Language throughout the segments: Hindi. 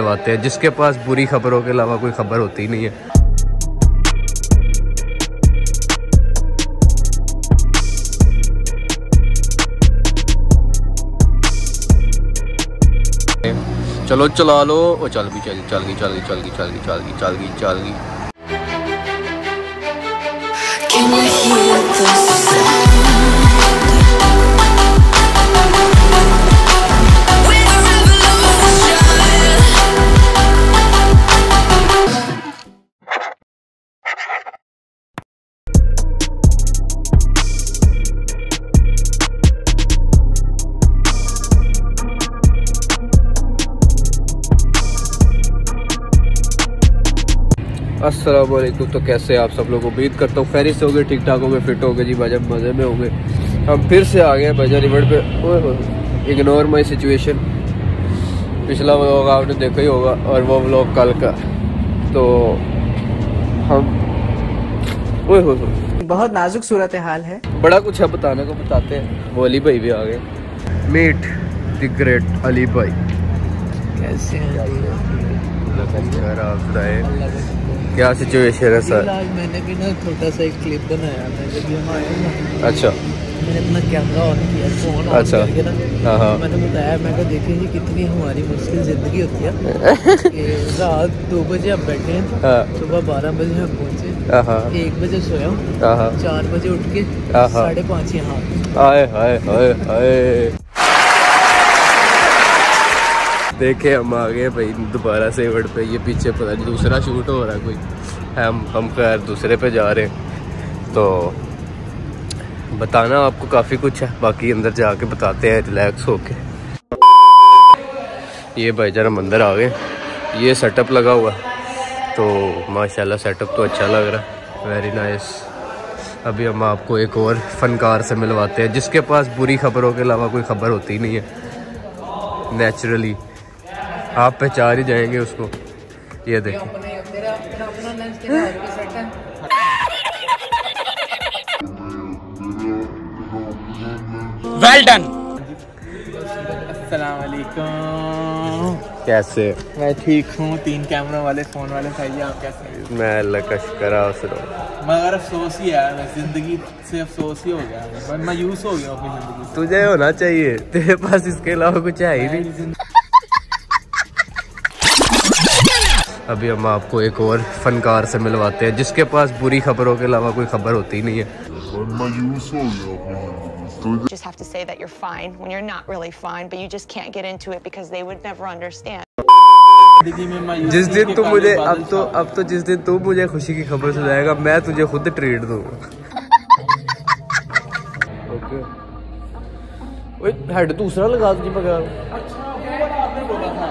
करवाते हैं जिसके पास बुरी खबरों के अलावा कोई खबर होती नहीं है। चलो चला लो ओ चल गई चल चल गई चल गई चल गई चल गई चल गई चल गई चल गई। अस्सलाम वालेकुम तो कैसे आप सब लोग? उम्मीद करता हूँ खैरी से होंगे ठीक ठाक होंगे फिट होंगे जी भाजन मज़े में होंगे। हम फिर से आ गए हैं भाजन रिवर पे। इग्नोर माई सिचुएशन पिछला व्लॉग आपने देखा ही होगा और वो व्लॉग कल का। तो हम ओए होए बहुत नाजुक सूरत हाल है। बड़ा कुछ है बताने को बताते हैं। वो अली भाई भी आ गए। मीट द ग्रेट अली भाई। कैसे क्या सिचुएशन है सर मैंने भी ना छोटा सा एक क्लिप बनाया था जब हम आए ना अच्छा। मैंने अपना कैमरा ऑन किया फ़ोन अच्छा। करके ना। हाँ हाँ। मैंने बताया मैं कहा देखिए जी कितनी हमारी मुश्किल ज़िंदगी होती है। रात दो बजे हम बैठे हैं हाँ। सुबह बारह बजे हम पहुँचे। हाँ एक बजे सोया हूँ चार बजे उठ के। साढ़े पाँच यहाँ। हाय हाय हाय हाय देखे हम आ गए भाई, दोबारा से इवेंट पे, ये पीछे पता नहीं, दूसरा शूट हो रहा है कोई। हम हम खैर दूसरे पे जा रहे हैं। तो बताना आपको काफ़ी कुछ है, बाकी अंदर जाके बताते हैं रिलैक्स होके। ये भाई जरा अंदर आ गए। ये सेटअप लगा हुआ तो माशाल्लाह सेटअप तो अच्छा लग रहा वेरी नाइस अभी हम आपको एक और फनकार से मिलवाते हैं, जिसके पास बुरी खबरों के अलावा कोई खबर होती नहीं है। नेचुरली आप पहचान ही जाएँगे उसको। ये देखिए असलाकुम कैसे? मैं ठीक हूँ। तीन कैमरों वाले फ़ोन वाले भाई आप कैसे मैं अल्लाह का शुक्र है मगर अफसोस ही है मैं ज़िंदगी से अफसोस ही हो गया। मैं मायूस हो गया अपनी ज़िंदगी तुझे होना चाहिए। तेरे पास इसके अलावा कुछ है ही नहीं। अभी हम आपको एक और फनकार से मिलवाते हैं जिसके पास बुरी खबरों के अलावा कोई खबर होती नहीं है। Just have to say that you're fine when you're not really fine, but you just can't get into it because they would never understand. जिस दिन तू मुझे अब तो अब तो जिस दिन तू मुझे खुशी की खबर सुनाएगा मैं तुझे खुद ट्रीट दूँगा। ओके। ओए हेड दूसरा लगा तुझे बगैर। अच्छा आपने बोला था।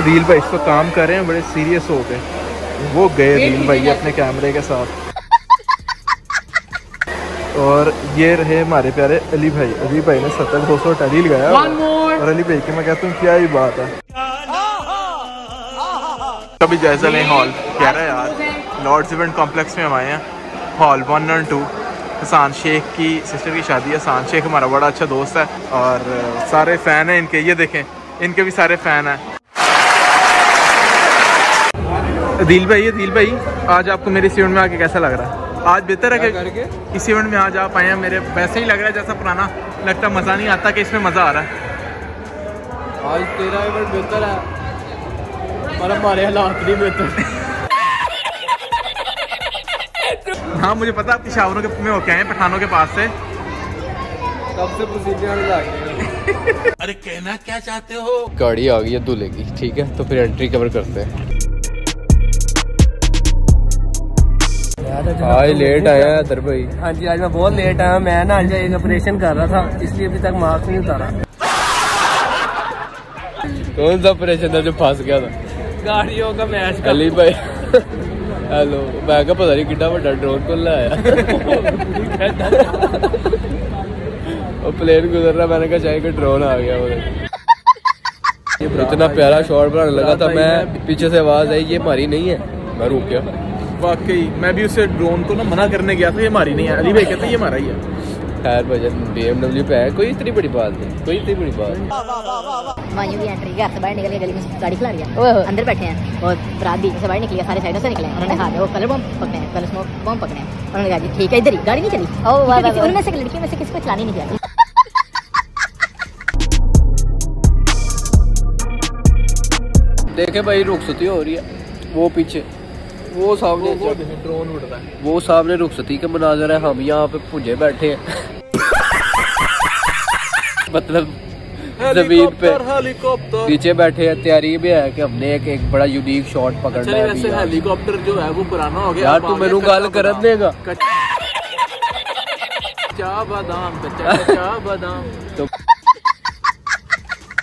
देखिए अदील भाई इसको काम कर रहे हैं बड़े सीरियस हो गए वो गए रील भाई अपने कैमरे के साथ। और ये रहे हमारे प्यारे अली भाई। अली भाई ने सत्तर दो सौ टलील गया और अली भाई की मैं कहता हूँ क्या ही बात है। कभी जायजा लें हॉल कह रहा है यार? लॉर्ड्स इवेंट कॉम्प्लेक्स में हम आए हैं। Hall one and two Hasan Sheikh की सिस्टर की शादी है। हसान शेख हमारा बड़ा अच्छा दोस्त है। और सारे फ़ैन हैं इनके। ये देखें इनके भी सारे फ़ैन हैं। अदील भाई दिल भाई आज आपको मेरे इस इवेंट में आके कैसा लग रहा है? आज बेहतर है कि इस इवेंट में आज आप आए हैं मेरे वैसे ही लग रहा है जैसा पुराना लगता मज़ा नहीं आता कि इसमें मज़ा आ रहा है। आज तेरा इवेंट बेहतर है। पर हमारे हालात नहीं बेहतर। हाँ मुझे पता आप पिशावरों के में होके आए पठानों के पास से। कब से पसीने आने लगे गाड़ी आ गई है दूल्हे की ठीक है? तो फिर एंट्री कवर करते हैं। आज लेट आया है अदर भाई। हाँ जी आज मैं बहुत लेट आया मैं ना आज एक ऑपरेशन कर रहा था इसलिए अभी तक मास्क नहीं उतारा। कौन सा ऑपरेशन था जो फंस गया था? गाड़ियों का मैच अली भाई। हेलो मैं क्या पता नहीं कितना बड़ा ड्रोन को लाया। वो प्लेन गुजर रहा मैंने कहा कि ड्रोन आ गया वो इतना प्यारा शॉट बनाने लगा था मैं पीछे से आवाज़ आई ये हमारी नहीं है। मैं रुक गया। वाकई मैं भी उसे ड्रोन को ना मना करने गया था ये हमारी नहीं है। अली भाई कहते ये हमारा ही है। खैर भजन बी एमडब्ल्यू पे है कोई इतनी बड़ी बात नहीं कोई इतनी बड़ी बात नहीं। मायू की एंट्री से बाहर निकल के गली में गाड़ी खिला रही है। अंदर बैठे हैं और रात बीच से बाहर निकली है सारी साइडों से निकले उन्होंने हाथ में वो कलर बम पकड़े हैं कलर स्मोक बम पकड़े हैं। उन्होंने कहा जी ठीक है इधर ही गाड़ी नहीं चली। ओ वाह वाह उनमें से लड़कियों में से किसी को चलानी नहीं आती देखे भाई रुखसती हो रही है वो पीछे। वो सामने ड्रोन उड़ रहा है। वो सामने रुखसती का मनाजर है हम यहाँ पे पुंजे बैठे हैं। मतलब ज़मीन पे हेलीकॉप्टर पीछे बैठे हैं तैयारी भी है कि हमने एक एक बड़ा यूनिक शॉट पकड़ना है वैसे हेलीकॉप्टर जो है वो पुराना हो गया। यार तू मेनू गल कर देगा। कच्चा बादाम कच्चा कच्चा बादाम। तो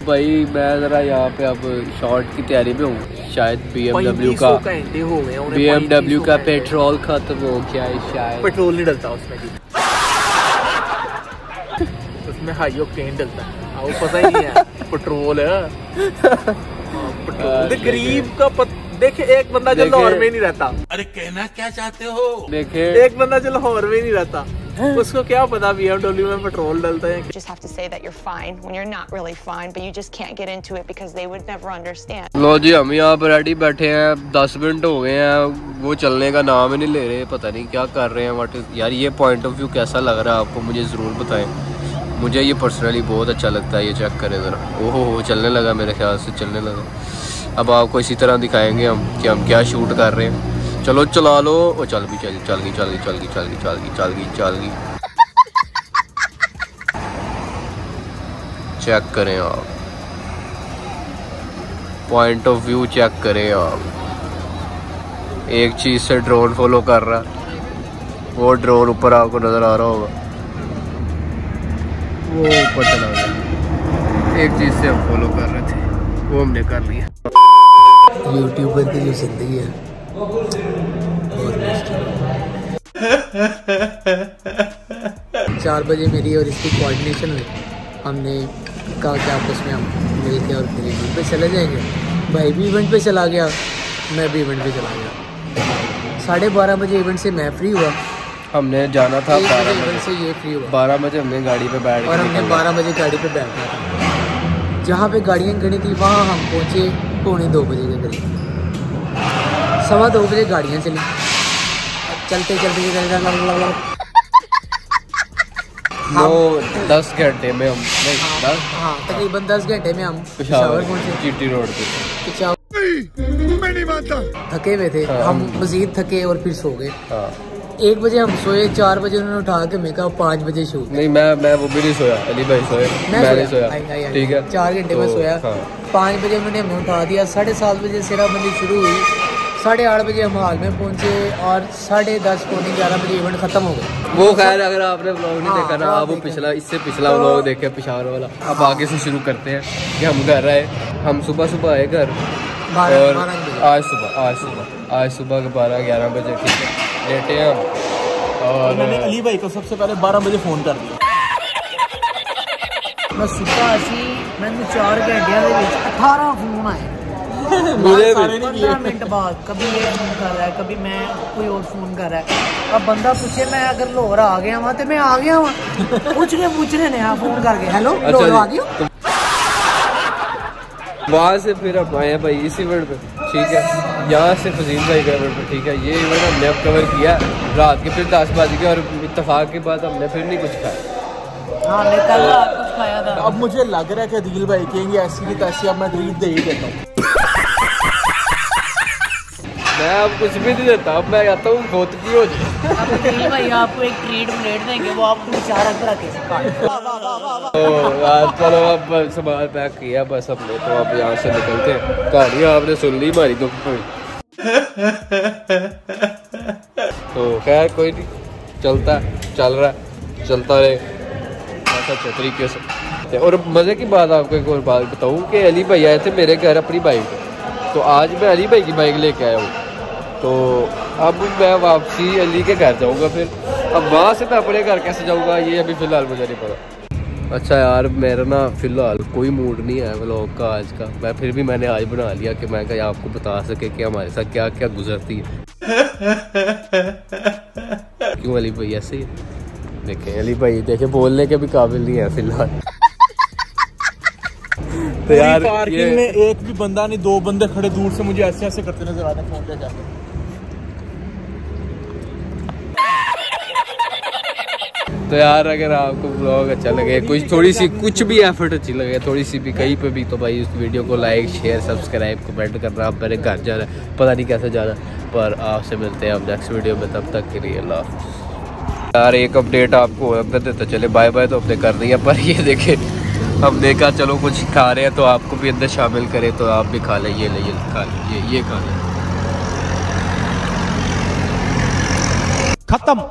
भाई मैं जरा यहाँ पे अब शॉट की तैयारी में हूँ। शायद BMW का 3500 घंटे हो गए उन्हें BMW का पेट्रोल खत्म हो गया है शायद। पेट्रोल नहीं डलता उसमें उसमें हाई ऑक्टेन डलता है। वो पता ही नहीं है। पेट्रोल है। हाँ, पेट्रोल गरीब का पत... देखे एक बंदा जो लाहौर में नहीं रहता। अरे कहना क्या चाहते हो? देखे एक बंदा जो लाहौर में नहीं रहता। उसको क्या पता BMW में पेट्रोल डलता है। Just have to say that you're fine when you're not really fine, but you just can't get into it because they would never understand. लो जी हम यहाँ पर रेडी बैठे हैं। दस मिनट हो गए हैं। वो चलने का नाम ही नहीं ले रहे। पता नहीं क्या कर रहे हैं। वट यार ये पॉइंट ऑफ़ व्यू कैसा लग रहा है आपको? मुझे ज़रूर बताएँ। मुझे ये पर्सनली बहुत अच्छा लगता है। ये चेक करें ज़रा। ओहो हो चलने लगा मेरे ख्याल से चलने लगा। अब आपको इसी तरह दिखाएँगे हम कि हम क्या शूट कर रहे हैं। चलो चला लो। ओ, चल भी चल चल गई चल गई चल गई चल गई चल गई चल गई चल गई। चेक करें आप। पॉइंट ऑफ़ व्यू चेक करें आप। एक चीज़ से ड्रोन फॉलो कर रहा वो ड्रोन ऊपर आपको नज़र आ रहा होगा। वो ऊपर चला गया। एक चीज़ से हम फॉलो कर रहे थे। वो हमने कर लिया। यूट्यूबर की जो ज़िंदगी है। चार बजे मेरी और इसकी कोऑर्डिनेशन हुई। हमने कहा कि आपस में हम मिल के और फिर इवेंट पे चले जाएँगे। भाई भी इवेंट पे चला गया मैं भी इवेंट पे चला गया। साढ़े बारह बजे इवेंट से मैं फ्री हुआ। हमने जाना था बारह बजे। से ये फ्री हुआ। बारह बजे हमने गाड़ी पे बैठ और हमने बारह बजे गाड़ी पे बैठा था। जहाँ पे गाड़ियाँ खड़ी थी वहाँ हम पहुँचे पौने दो बजे के करीब। सवा दो बजे गाड़ियाँ चली। चलते चलते दस घंटे में हम नहीं दस? हाँ तकरीबन दस घंटे में हम पिशावर पिशावर पहुँचे। जीटी रोड पे। पिशावर थके हुए थे। हाँ, हम मजीद थके और फिर सो गए। हाँ। एक बजे हम सोए चार बजे उन्होंने उठा के मैं कहा पाँच बजे शूट नहीं मैं मैं वो भी नहीं सोया अली भाई सोए मैं नहीं सोया। ठीक है? चार घंटे में तो, सोया। हाँ। पाँच बजे हमें उठा दिया। साढ़े सात बजे सेराबंदी शुरू हुई। साढ़े आठ बजे हम हाल में पहुँचे और साढ़े दस पौने ग्यारह बजे इवेंट खत्म हो गया वो खैर अगर आपने ब्लॉग नहीं हाँ, देखा ना हाँ, आप वो पिछला इससे पिछला तो... ब्लॉग देखे पिछावर वाला। अब आगे से शुरू करते हैं कि हम घर आए। हम सुबह सुबह आए घर। और आज सुबह आज सुबह। आज सुबह बारह ग्यारह बजे ठीक है। लेटे हम और अली भाई को सबसे पहले बारह बजे फ़ोन कर दिया। मैं सुबह असी मैंने चार घंटे अठारह फ़ोन आए। मुझे भी। मिनट बाद कभी ये फ़ोन कर रहा है कभी मैं कोई और फ़ोन कर रहा है। अब बंदा पूछे मैं अगर लाहौर आ गया वहाँ तो मैं आ गया वहाँ पूछ के पूछ रहे ने हाँ फ़ोन करके। हेलो अच्छा लाहौर आ। गई वहाँ से फिर हम आए हैं भाई इस इवेंट पे। ठीक है? यहाँ से फजील भाई का इवेंट पे ठीक है? ये इवेंट हमने अब कवर किया रात के फिर दस बज गए और इतफाक के बाद हमने फिर नहीं कुछ खाया। हाँ कल कुछ खाया था। अब मुझे लग रहा है कि दिल भाई कहेंगे ऐसी की तैसी अब मैं ट्रीट दे ही देता हूँ। मैं अब कुछ भी नहीं देता अब मैं कहता हूँ बहुत की हो जाए। भाई आपको एक ट्रीट प्लेट देंगे वो आपको बेचारा तो यार चलो अब सामान पैक किया बस हमने तो अब यहाँ से निकलते हैं। कहानी आपने सुन ली हमारी दुख हुई तो खैर कोई नहीं चलता चल रहा है चलता रहे। अच्छे तरीके से। और मज़े की बात आपको एक और बात बताऊँ कि अली भाई आए थे मेरे घर अपनी बाइक तो आज मैं अली भाई की बाइक लेके आया हूँ। तो अब मैं वापसी अली के घर जाऊँगा फिर। अब वहाँ से मैं अपने घर कैसे जाऊँगा ये अभी फ़िलहाल मुझे नहीं पता। अच्छा यार मेरा ना फ़िलहाल कोई मूड नहीं है व्लॉग का आज का। मैं फिर भी मैंने आज बना लिया कि मैं कहीं आपको बता सके कि हमारे साथ क्या क्या गुजरती है। क्यों अली भाई ऐसे ही? देखें अली भाई देखे बोलने के भी काबिल नहीं है फ़िलहाल। तो यार पार्किंग ये- में एक भी बंदा नहीं दो बंदे खड़े दूर से मुझे ऐसे ऐसे करते नज़र आ रहे हैं फ़ोन पे तो यार, अगर आपको ब्लॉग अच्छा लगे, कुछ थोड़ी सी, कुछ भी एफर्ट अच्छी लगे, थोड़ी सी भी, कहीं पे भी तो भाई उस वीडियो को लाइक शेयर सब्सक्राइब कमेंट करना आप मेरे घर जा रहा है। पता नहीं कैसे जाना पर आपसे मिलते हैं अब नेक्स्ट वीडियो में, तब तक के लिए अल्लाह यार, एक अपडेट आपको अंदर देते चले बाय बाय तो हमने कर दिया पर ये देखे, हमने कहा चलो कुछ खा रहे हैं तो आपको भी अंदर शामिल करें तो आप भी खा लें, ये ले, ये खा लें, ये ये खा लें। खत्म।